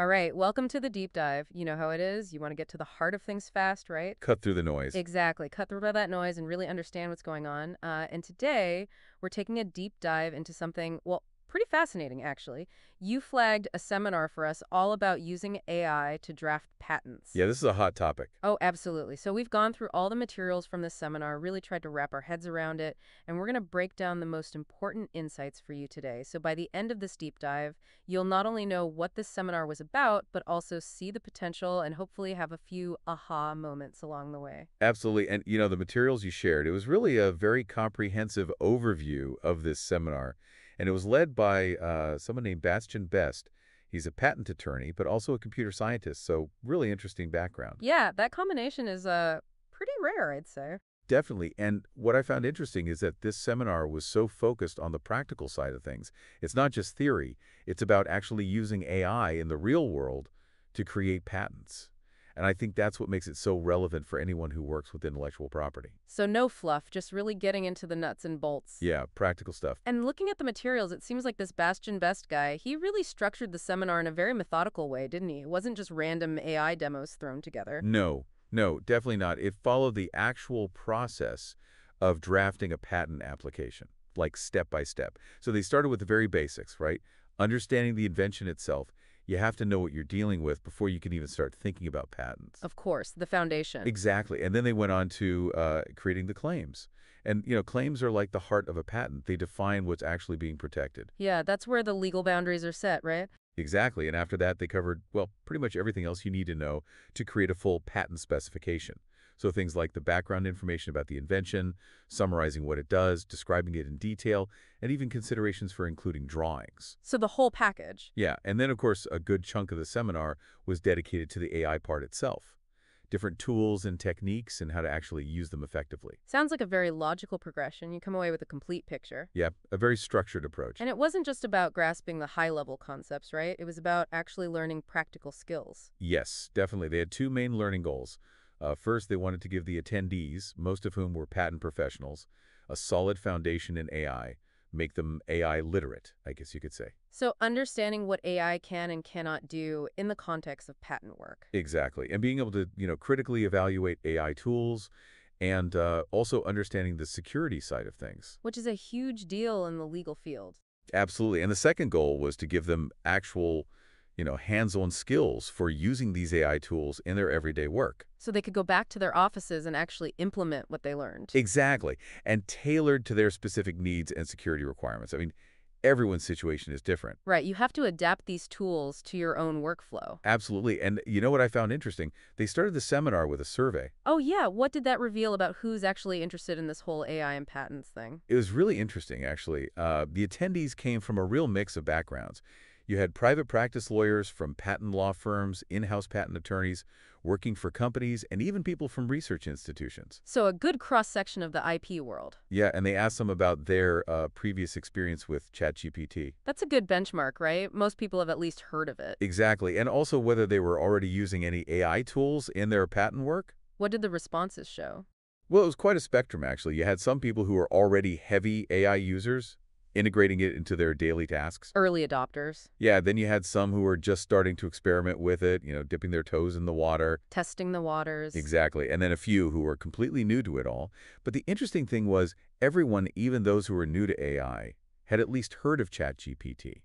All right, welcome to the deep dive. You know how it is. You want to get to the heart of things fast, right? Cut through the noise. Exactly. Cut through all that noise and really understand what's going on. Uh, and today, we're taking a deep dive into something, well, pretty fascinating, actually. You flagged a seminar for us all about using AI to draft patents. Yeah, this is a hot topic. Oh, absolutely. So we've gone through all the materials from this seminar, really tried to wrap our heads around it, and we're going to break down the most important insights for you today. So by the end of this deep dive, you'll not only know what this seminar was about, but also see the potential and hopefully have a few aha moments along the way. Absolutely. And, you know, the materials you shared, it was really a very comprehensive overview of this seminar. And it was led by uh, someone named Bastian Best. He's a patent attorney, but also a computer scientist, so really interesting background. Yeah, that combination is uh, pretty rare, I'd say. Definitely. And what I found interesting is that this seminar was so focused on the practical side of things. It's not just theory. It's about actually using AI in the real world to create patents. And I think that's what makes it so relevant for anyone who works with intellectual property. So no fluff, just really getting into the nuts and bolts. Yeah, practical stuff. And looking at the materials, it seems like this Bastian Best guy, he really structured the seminar in a very methodical way, didn't he? It wasn't just random AI demos thrown together. No, no, definitely not. It followed the actual process of drafting a patent application, like step by step. So they started with the very basics, right? Understanding the invention itself, you have to know what you're dealing with before you can even start thinking about patents. Of course, the foundation. Exactly. And then they went on to uh, creating the claims. And, you know, claims are like the heart of a patent. They define what's actually being protected. Yeah, that's where the legal boundaries are set, right? Exactly. And after that, they covered, well, pretty much everything else you need to know to create a full patent specification. So things like the background information about the invention, summarizing what it does, describing it in detail, and even considerations for including drawings. So the whole package. Yeah, and then of course a good chunk of the seminar was dedicated to the AI part itself. Different tools and techniques and how to actually use them effectively. Sounds like a very logical progression. You come away with a complete picture. Yeah, a very structured approach. And it wasn't just about grasping the high-level concepts, right? It was about actually learning practical skills. Yes, definitely. They had two main learning goals. Uh, first, they wanted to give the attendees, most of whom were patent professionals, a solid foundation in AI, make them AI literate, I guess you could say. So understanding what AI can and cannot do in the context of patent work. Exactly. And being able to, you know, critically evaluate AI tools and uh, also understanding the security side of things. Which is a huge deal in the legal field. Absolutely. And the second goal was to give them actual you know, hands-on skills for using these AI tools in their everyday work. So they could go back to their offices and actually implement what they learned. Exactly. And tailored to their specific needs and security requirements. I mean, everyone's situation is different. Right. You have to adapt these tools to your own workflow. Absolutely. And you know what I found interesting? They started the seminar with a survey. Oh, yeah. What did that reveal about who's actually interested in this whole AI and patents thing? It was really interesting, actually. Uh, the attendees came from a real mix of backgrounds. You had private practice lawyers from patent law firms, in-house patent attorneys, working for companies, and even people from research institutions. So a good cross-section of the IP world. Yeah, and they asked them about their uh, previous experience with ChatGPT. That's a good benchmark, right? Most people have at least heard of it. Exactly, and also whether they were already using any AI tools in their patent work. What did the responses show? Well, it was quite a spectrum, actually. You had some people who were already heavy AI users, integrating it into their daily tasks. Early adopters. Yeah, then you had some who were just starting to experiment with it, you know, dipping their toes in the water. Testing the waters. Exactly. And then a few who were completely new to it all. But the interesting thing was everyone, even those who were new to AI, had at least heard of ChatGPT.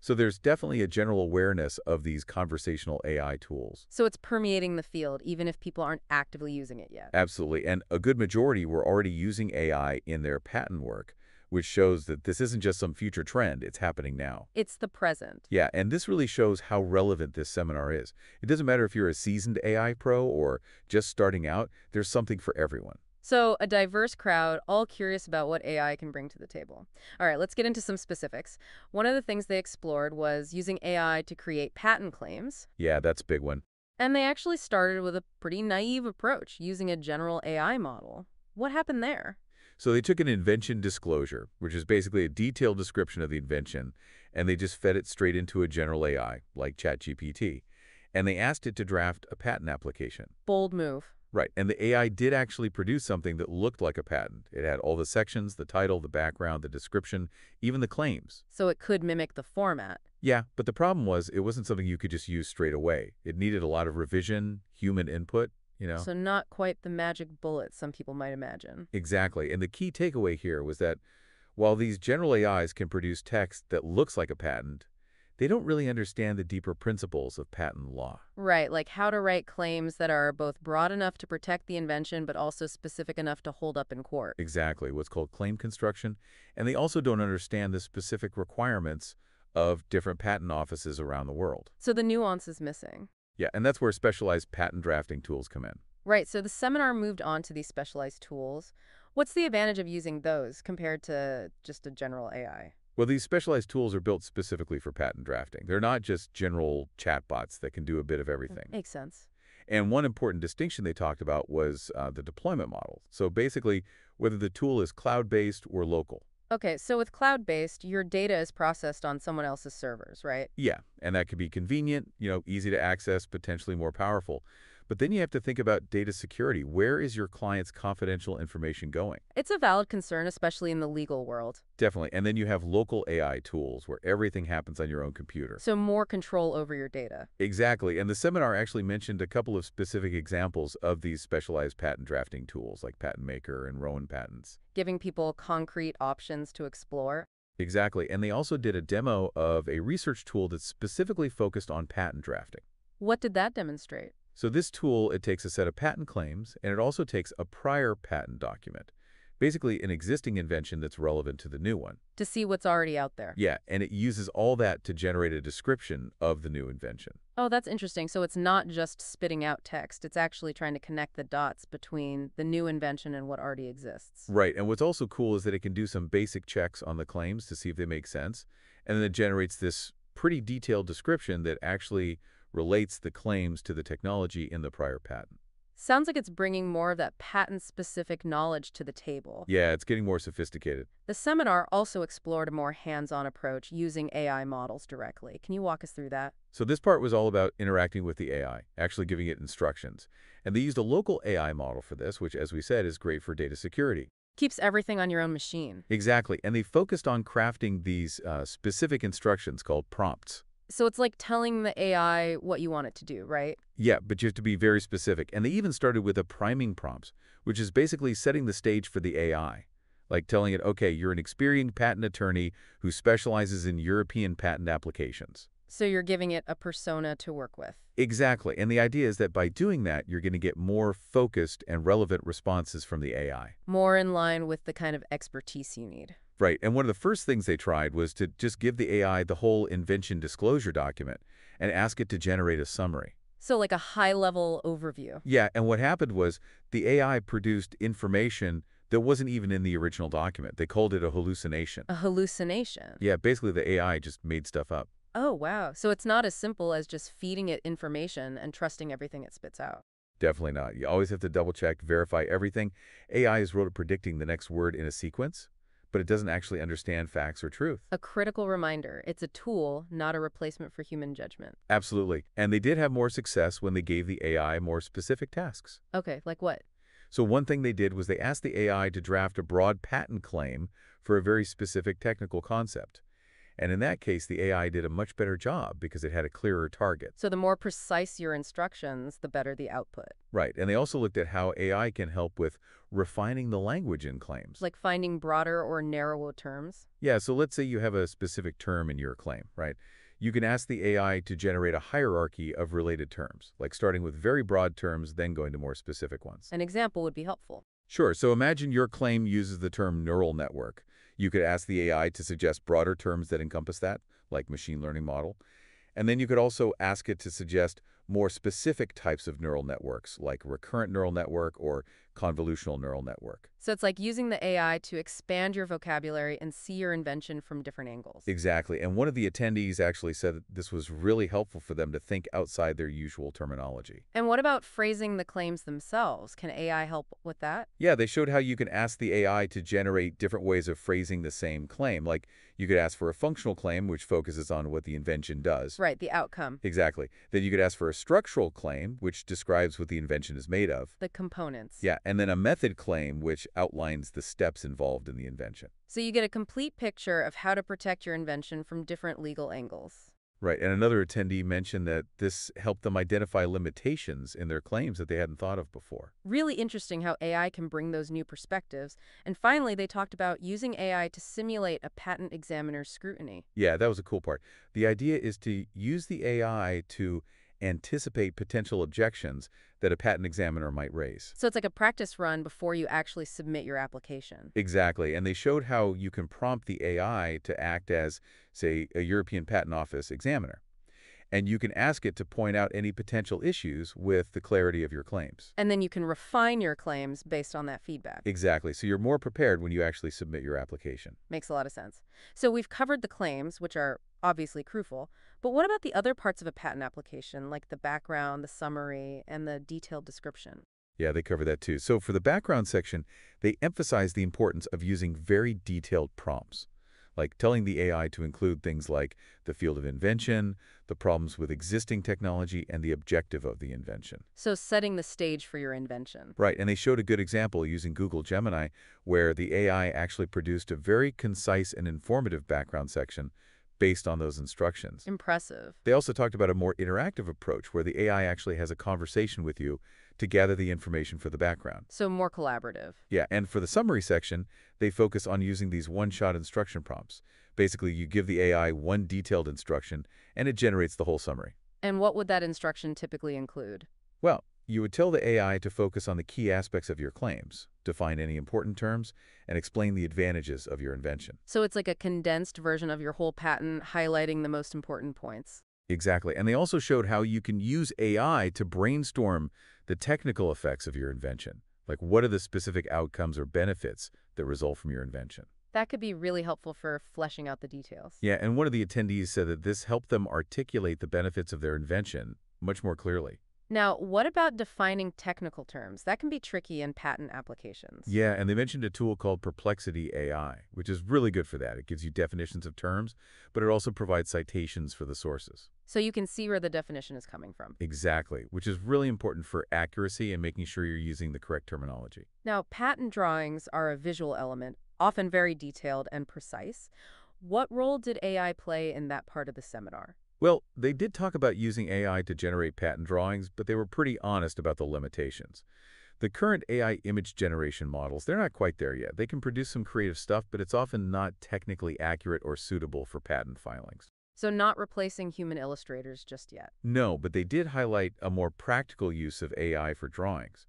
So there's definitely a general awareness of these conversational AI tools. So it's permeating the field, even if people aren't actively using it yet. Absolutely. And a good majority were already using AI in their patent work which shows that this isn't just some future trend, it's happening now. It's the present. Yeah, and this really shows how relevant this seminar is. It doesn't matter if you're a seasoned AI pro or just starting out, there's something for everyone. So a diverse crowd, all curious about what AI can bring to the table. All right, let's get into some specifics. One of the things they explored was using AI to create patent claims. Yeah, that's a big one. And they actually started with a pretty naive approach, using a general AI model. What happened there? So they took an invention disclosure, which is basically a detailed description of the invention, and they just fed it straight into a general AI, like ChatGPT. And they asked it to draft a patent application. Bold move. Right, and the AI did actually produce something that looked like a patent. It had all the sections, the title, the background, the description, even the claims. So it could mimic the format. Yeah, but the problem was it wasn't something you could just use straight away. It needed a lot of revision, human input, you know? So not quite the magic bullet some people might imagine. Exactly. And the key takeaway here was that while these general AIs can produce text that looks like a patent, they don't really understand the deeper principles of patent law. Right, like how to write claims that are both broad enough to protect the invention but also specific enough to hold up in court. Exactly, what's called claim construction. And they also don't understand the specific requirements of different patent offices around the world. So the nuance is missing. Yeah, and that's where specialized patent drafting tools come in. Right, so the seminar moved on to these specialized tools. What's the advantage of using those compared to just a general AI? Well, these specialized tools are built specifically for patent drafting. They're not just general chatbots that can do a bit of everything. Makes sense. And one important distinction they talked about was uh, the deployment model. So basically, whether the tool is cloud-based or local. Okay, so with cloud-based, your data is processed on someone else's servers, right? Yeah, and that could be convenient, you know, easy to access, potentially more powerful. But then you have to think about data security. Where is your client's confidential information going? It's a valid concern, especially in the legal world. Definitely. And then you have local AI tools where everything happens on your own computer. So more control over your data. Exactly. And the seminar actually mentioned a couple of specific examples of these specialized patent drafting tools like Patent Maker and Rowan Patents. Giving people concrete options to explore. Exactly. And they also did a demo of a research tool that's specifically focused on patent drafting. What did that demonstrate? So this tool, it takes a set of patent claims, and it also takes a prior patent document, basically an existing invention that's relevant to the new one. To see what's already out there. Yeah, and it uses all that to generate a description of the new invention. Oh, that's interesting. So it's not just spitting out text. It's actually trying to connect the dots between the new invention and what already exists. Right, and what's also cool is that it can do some basic checks on the claims to see if they make sense, and then it generates this pretty detailed description that actually relates the claims to the technology in the prior patent. Sounds like it's bringing more of that patent-specific knowledge to the table. Yeah, it's getting more sophisticated. The seminar also explored a more hands-on approach using AI models directly. Can you walk us through that? So this part was all about interacting with the AI, actually giving it instructions. And they used a local AI model for this, which, as we said, is great for data security. Keeps everything on your own machine. Exactly, and they focused on crafting these uh, specific instructions called prompts. So it's like telling the AI what you want it to do, right? Yeah, but you have to be very specific. And they even started with a priming prompt, which is basically setting the stage for the AI. Like telling it, okay, you're an experienced patent attorney who specializes in European patent applications. So you're giving it a persona to work with. Exactly. And the idea is that by doing that, you're going to get more focused and relevant responses from the AI. More in line with the kind of expertise you need. Right, and one of the first things they tried was to just give the AI the whole invention disclosure document and ask it to generate a summary. So like a high-level overview. Yeah, and what happened was the AI produced information that wasn't even in the original document. They called it a hallucination. A hallucination. Yeah, basically the AI just made stuff up. Oh, wow. So it's not as simple as just feeding it information and trusting everything it spits out. Definitely not. You always have to double-check, verify everything. AI is really predicting the next word in a sequence, but it doesn't actually understand facts or truth. A critical reminder. It's a tool, not a replacement for human judgment. Absolutely. And they did have more success when they gave the AI more specific tasks. Okay, like what? So one thing they did was they asked the AI to draft a broad patent claim for a very specific technical concept. And in that case, the AI did a much better job because it had a clearer target. So the more precise your instructions, the better the output. Right. And they also looked at how AI can help with refining the language in claims. Like finding broader or narrower terms? Yeah, so let's say you have a specific term in your claim, right? You can ask the AI to generate a hierarchy of related terms, like starting with very broad terms, then going to more specific ones. An example would be helpful. Sure, so imagine your claim uses the term neural network. You could ask the AI to suggest broader terms that encompass that, like machine learning model. And then you could also ask it to suggest more specific types of neural networks, like recurrent neural network or convolutional neural network. So it's like using the AI to expand your vocabulary and see your invention from different angles. Exactly. And one of the attendees actually said that this was really helpful for them to think outside their usual terminology. And what about phrasing the claims themselves? Can AI help with that? Yeah, they showed how you can ask the AI to generate different ways of phrasing the same claim. Like you could ask for a functional claim, which focuses on what the invention does. Right, the outcome. Exactly. Then you could ask for a structural claim, which describes what the invention is made of. The components. Yeah, and then a method claim, which outlines the steps involved in the invention. So you get a complete picture of how to protect your invention from different legal angles. Right, and another attendee mentioned that this helped them identify limitations in their claims that they hadn't thought of before. Really interesting how AI can bring those new perspectives. And finally, they talked about using AI to simulate a patent examiner's scrutiny. Yeah, that was a cool part. The idea is to use the AI to anticipate potential objections that a patent examiner might raise. So it's like a practice run before you actually submit your application. Exactly, and they showed how you can prompt the AI to act as, say, a European Patent Office examiner. And you can ask it to point out any potential issues with the clarity of your claims. And then you can refine your claims based on that feedback. Exactly, so you're more prepared when you actually submit your application. Makes a lot of sense. So we've covered the claims, which are obviously crucial, but what about the other parts of a patent application, like the background, the summary, and the detailed description? Yeah, they cover that too. So for the background section, they emphasize the importance of using very detailed prompts, like telling the AI to include things like the field of invention, the problems with existing technology, and the objective of the invention. So setting the stage for your invention. Right, and they showed a good example using Google Gemini, where the AI actually produced a very concise and informative background section based on those instructions. Impressive. They also talked about a more interactive approach where the AI actually has a conversation with you to gather the information for the background. So more collaborative. Yeah, and for the summary section, they focus on using these one-shot instruction prompts. Basically, you give the AI one detailed instruction, and it generates the whole summary. And what would that instruction typically include? Well, you would tell the AI to focus on the key aspects of your claims, define any important terms, and explain the advantages of your invention. So it's like a condensed version of your whole patent, highlighting the most important points. Exactly. And they also showed how you can use AI to brainstorm the technical effects of your invention. Like what are the specific outcomes or benefits that result from your invention? That could be really helpful for fleshing out the details. Yeah, and one of the attendees said that this helped them articulate the benefits of their invention much more clearly. Now, what about defining technical terms? That can be tricky in patent applications. Yeah, and they mentioned a tool called Perplexity AI, which is really good for that. It gives you definitions of terms, but it also provides citations for the sources. So you can see where the definition is coming from. Exactly, which is really important for accuracy and making sure you're using the correct terminology. Now, patent drawings are a visual element, often very detailed and precise. What role did AI play in that part of the seminar? Well, they did talk about using AI to generate patent drawings, but they were pretty honest about the limitations. The current AI image generation models, they're not quite there yet. They can produce some creative stuff, but it's often not technically accurate or suitable for patent filings. So not replacing human illustrators just yet. No, but they did highlight a more practical use of AI for drawings.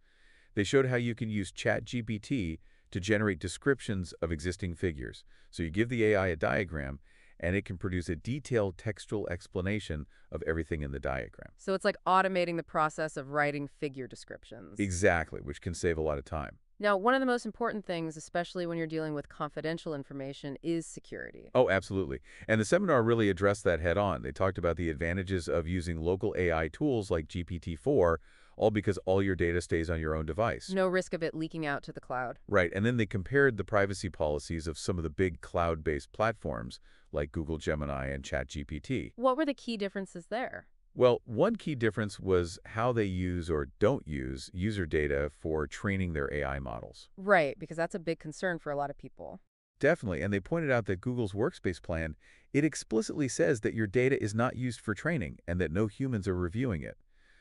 They showed how you can use ChatGPT to generate descriptions of existing figures. So you give the AI a diagram, and it can produce a detailed textual explanation of everything in the diagram. So it's like automating the process of writing figure descriptions. Exactly, which can save a lot of time. Now, one of the most important things, especially when you're dealing with confidential information, is security. Oh, absolutely. And the seminar really addressed that head on. They talked about the advantages of using local AI tools like GPT-4 all because all your data stays on your own device. No risk of it leaking out to the cloud. Right, and then they compared the privacy policies of some of the big cloud-based platforms like Google Gemini and ChatGPT. What were the key differences there? Well, one key difference was how they use or don't use user data for training their AI models. Right, because that's a big concern for a lot of people. Definitely, and they pointed out that Google's Workspace plan, it explicitly says that your data is not used for training and that no humans are reviewing it.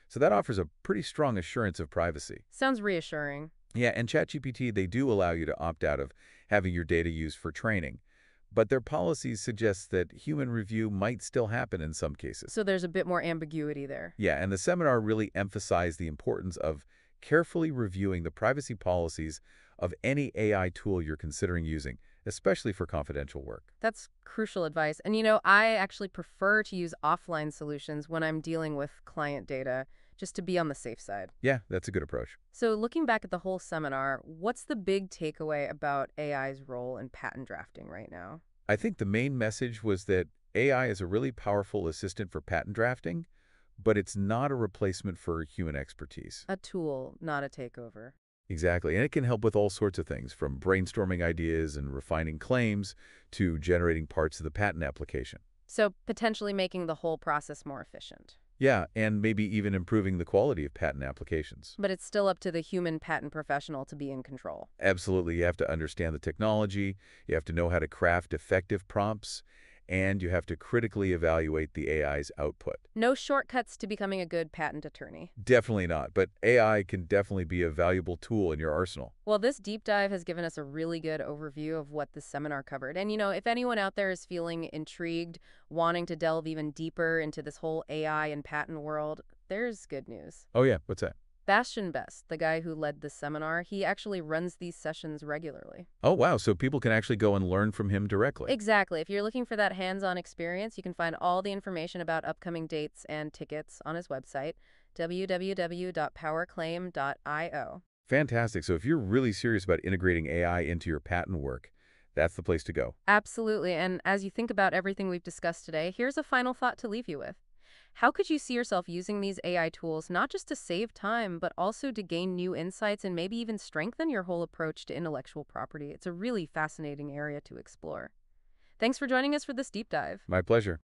So that offers a pretty strong assurance of privacy. Sounds reassuring. Yeah, and ChatGPT, they do allow you to opt out of having your data used for training. But their policies suggest that human review might still happen in some cases. So there's a bit more ambiguity there. Yeah, and the seminar really emphasized the importance of carefully reviewing the privacy policies of any AI tool you're considering using, especially for confidential work. That's crucial advice. And you know, I actually prefer to use offline solutions when I'm dealing with client data just to be on the safe side. Yeah, that's a good approach. So looking back at the whole seminar, what's the big takeaway about AI's role in patent drafting right now? I think the main message was that AI is a really powerful assistant for patent drafting, but it's not a replacement for human expertise. A tool, not a takeover. Exactly, and it can help with all sorts of things, from brainstorming ideas and refining claims to generating parts of the patent application. So potentially making the whole process more efficient. Yeah, and maybe even improving the quality of patent applications. But it's still up to the human patent professional to be in control. Absolutely. You have to understand the technology. You have to know how to craft effective prompts. And you have to critically evaluate the AI's output. No shortcuts to becoming a good patent attorney. Definitely not, but AI can definitely be a valuable tool in your arsenal. Well, this deep dive has given us a really good overview of what this seminar covered. And, you know, if anyone out there is feeling intrigued, wanting to delve even deeper into this whole AI and patent world, there's good news. Oh yeah, what's that? Bastian Best, the guy who led this seminar, he actually runs these sessions regularly. Oh wow, so people can actually go and learn from him directly. Exactly. If you're looking for that hands-on experience, you can find all the information about upcoming dates and tickets on his website, www.powerclaim.io. Fantastic. So if you're really serious about integrating AI into your patent work, that's the place to go. Absolutely. And as you think about everything we've discussed today, here's a final thought to leave you with. How could you see yourself using these AI tools not just to save time, but also to gain new insights and maybe even strengthen your whole approach to intellectual property? It's a really fascinating area to explore. Thanks for joining us for this deep dive. My pleasure.